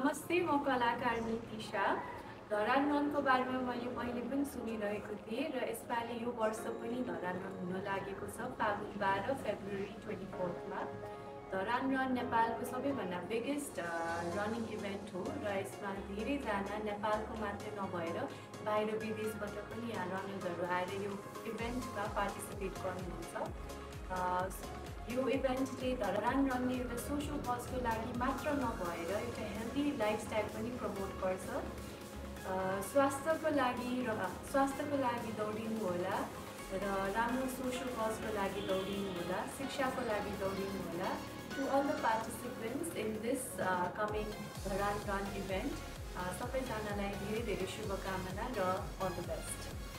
नमस्ते म कलाकार नितिशा। धरान रनको बारेमा मैले पहिले पनि सुनिरहेको थिएँ र यसपालि यो वर्ष पनि धरान रन हुन लागेको छ फागुन बाह्र फेब्रुअरी ट्वेन्टी फोर्थमा। धरान रन नेपालको सबैभन्दा बिगेस्ट रनिङ इभेन्ट हो र यसमा धेरैजना नेपालको मात्रै नभएर बाहिर विदेशबाट पनि यहाँ रनर्सहरू आएर यो इभेन्टमा पार्टिसिपेट गर्नुहुन्छ। यो इभेन्टले धरान रन्ने एउटा सोसियल कजको लागि मात्र नभएर एउटा हेल्दी लाइफस्टाइल पनि प्रमोट गर्छ। स्वास्थ्यको लागि र स्वास्थ्यको लागि दौडिनु होला र राम्रो सोसियल कजको लागि दौडिनु होला शिक्षाको लागि दौडिनु होला। To all the participants in this coming Dharan run event सबैजनालाई धेरै धेरै शुभकामना र अल द बेस्ट